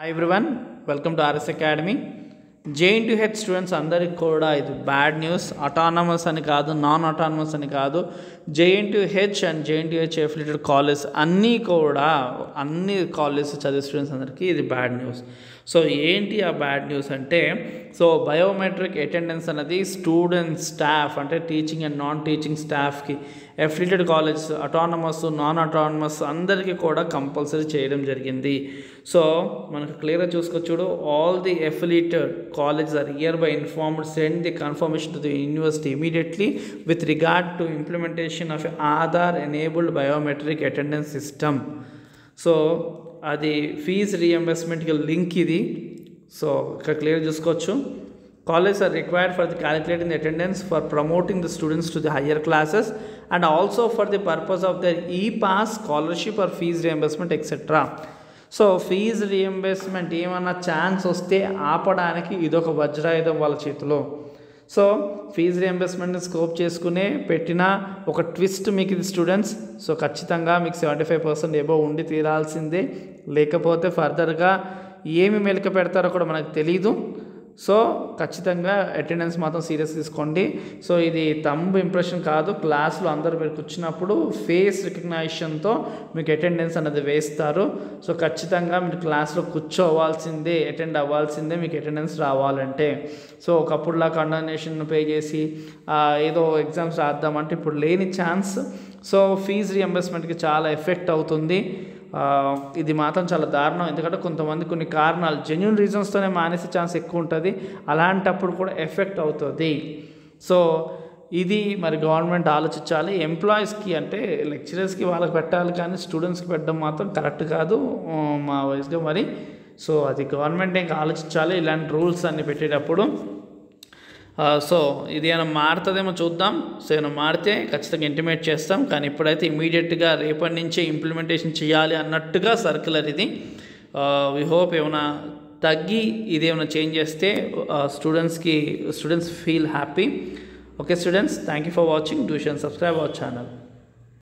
Hi everyone welcome to RS Academy JN TU H students అందరికి కూడా ఇది bad news autonomous అని కాదు నాన్ అటానమస్ అని కాదు. JNTH H and JN H affiliated college అన్నీ కూడా అన్ని కాలేజెస్ చదివే స్టూడెంట్స్ అందరికీ ఇది బ్యాడ్ న్యూస్ సో ఏంటి ఆ బ్యాడ్ న్యూస్ అంటే సో బయోమెట్రిక్ అటెండెన్స్ అనేది స్టూడెంట్ స్టాఫ్ అంటే టీచింగ్ అండ్ నాన్ టీచింగ్ స్టాఫ్కి affiliated college autonomous non autonomous అందరికీ కూడా కంపల్సరీ చేయడం జరిగింది. సో మనకు క్లియర్గా చూసుకోవచ్చు చూడు all the affiliated college are hereby informed send the confirmation to the university immediately with regard to implementation of Aadhaar enabled biometric attendance system so అది fees రీఎంబర్స్మెంట్కి లింక్ ఇది. సో ఇక్కడ క్లియర్ చూసుకోవచ్చు. College are required for the calculating the attendance for promoting the students to the higher classes and also for the purpose of their ePASS scholarship or fees reimbursement etcetera so fees reimbursement ఏమన్నా chance వస్తే ఆపడానికి ఇదొక వజ్రాయుధం వాళ్ళ చేతిలో. So fees రియంబర్స్మెంట్ని scope చేసుకునే పెట్టిన ఒక twist మీకు ఇది స్టూడెంట్స్ సో ఖచ్చితంగా మీకు సెవెంటీ ఫైవ్ పర్సెంట్ ఏబో ఉండి తీరాల్సిందే. లేకపోతే ఫర్దర్గా ఏమి మెలిక పెడతారో కూడా మనకు తెలీదు. సో ఖచ్చితంగా అటెండెన్స్ మాత్రం సీరియస్ తీసుకోండి. సో ఇది తంబ్ ఇంప్రెషన్ కాదు. క్లాస్లో అందరు మీరు కూర్చున్నప్పుడు ఫేస్ రికగ్నైజేషన్తో మీకు అటెండెన్స్ అనేది వేస్తారు. సో ఖచ్చితంగా మీరు క్లాస్లో కూర్చోవాల్సిందే అటెండ్ అవ్వాల్సిందే మీకు అటెండెన్స్ రావాలంటే. సో ఒకప్పుడులా కండోనేషన్ పే చేసి ఏదో ఎగ్జామ్స్ రాద్దామంటే ఇప్పుడు లేని ఛాన్స్. సో ఫీజు రియంబర్స్మెంట్కి చాలా ఎఫెక్ట్ అవుతుంది. ఇది మాత్రం చాలా దారుణం. ఎందుకంటే కొంతమంది కొన్ని కారణాలు జెన్యున్ రీజన్స్తోనే మానేసే ఛాన్స్ ఎక్కువ ఉంటుంది. అలాంటప్పుడు కూడా ఎఫెక్ట్ అవుతుంది. సో ఇది మరి గవర్నమెంట్ ఆలోచించాలి. ఎంప్లాయీస్కి అంటే లెక్చరర్స్కి వాళ్ళకి పెట్టాలి కానీ స్టూడెంట్స్కి పెట్టడం మాత్రం కరెక్ట్ కాదు. మా వయసుగా మరి. సో అది గవర్నమెంట్ ఇంకా ఆలోచించాలి. ఇలాంటి రూల్స్ అన్ని పెట్టేటప్పుడు సో ఇది ఏమైనా మారుతుందేమో చూద్దాం. సో ఏమైనా మారితే ఖచ్చితంగా ఇంటిమేట్ చేస్తాం. కానీ ఇప్పుడైతే ఇమీడియట్గా రేపటి నుంచే ఇంప్లిమెంటేషన్ చేయాలి అన్నట్టుగా సర్కులర్ ఇది. వి హోప్ ఏమైనా తగ్గి ఇది ఏమైనా చేంజ్ చేస్తే స్టూడెంట్స్కి students feel happy okay students thank you for watching tuition subscribe our channel